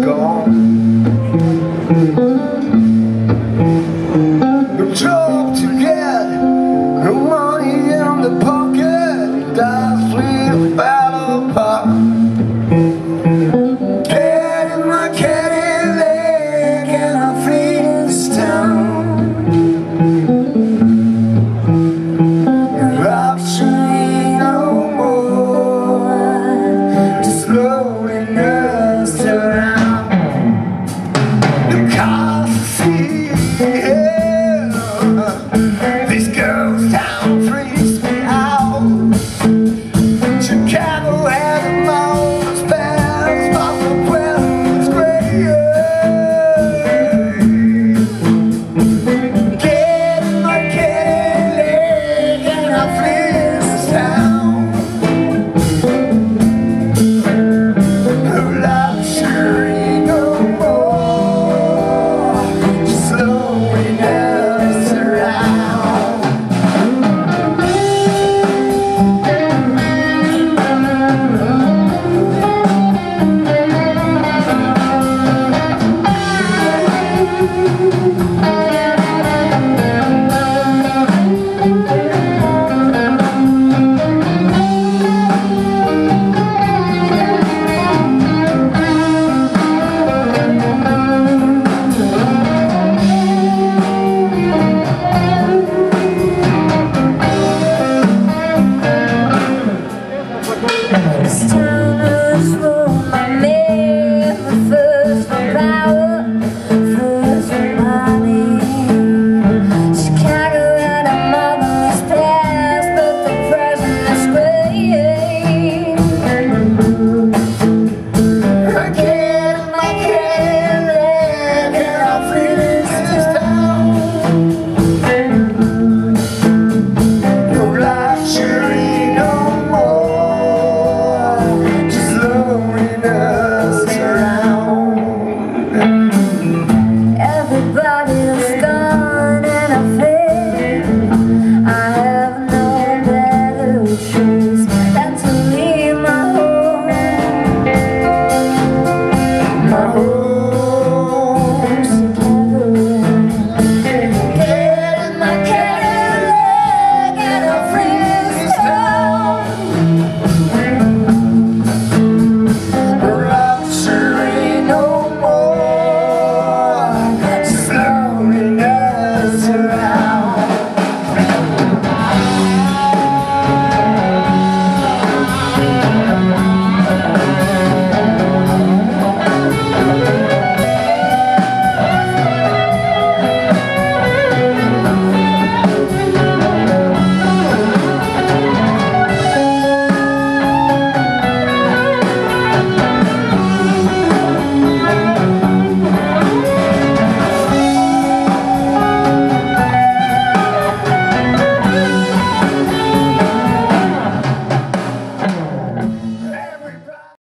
gone.